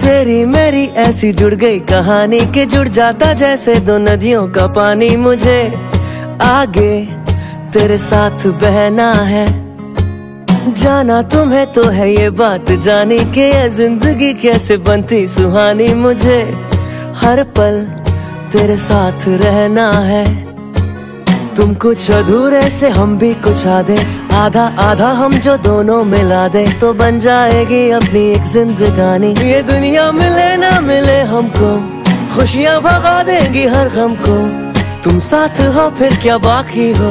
तेरी मेरी ऐसी जुड़ गई कहानी के जुड़ जाता जैसे दो नदियों का पानी मुझे। आगे तेरे साथ बहना है। जाना तुम्हें तो है ये बात जानी के ज़िंदगी कैसे बनती सुहानी मुझे। हर पल तेरे साथ रहना है। तुम कुछ अधूरे से हम भी कुछ आधे। आधा आधा हम जो दोनों मिला दे। तो बन जाएगी अपनी एक जिंदगानी। ये दुनिया मिले ना मिले हमको। खुशियाँ भगा देंगी हर गम को। तुम साथ हो, फिर क्या बाकी हो?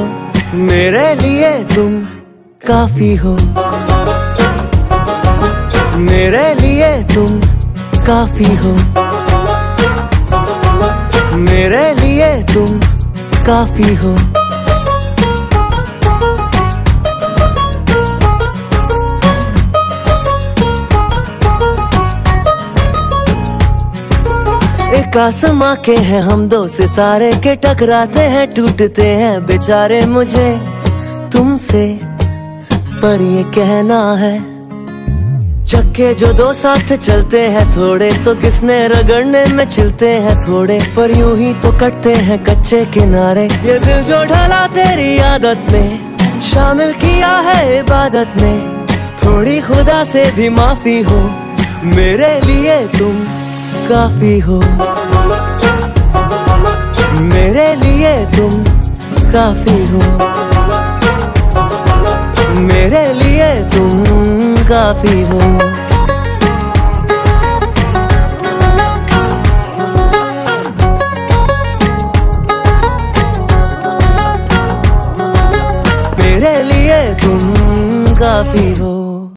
मेरे लिए तुम काफ़ी हो। मेरे लिए तुम काफ़ी हो। मेरे लिए तुम काफ़ी हो। एक आसमां के हैं हम दो सितारे के टकराते हैं, टूटते हैं बेचारे मुझे। तुमसे पर ये कहना है चक्के जो दो साथ चलते हैं थोड़े तो किसने रगड़ने में चिलते हैं थोड़े? पर यूँ ही तो कटते हैं कच्चे किनारे। ये दिल जो ढला तेरी आदत में शामिल किया है इबादत में थोड़ी खुदा से भी माफ़ी हो, मेरे लिए तुम काफ़ी हो। मेरे लिए तुम काफ़ी हो। मेरे लिए तुम काफ़ी हो। मेरे लिए तुम काफ़ी हो।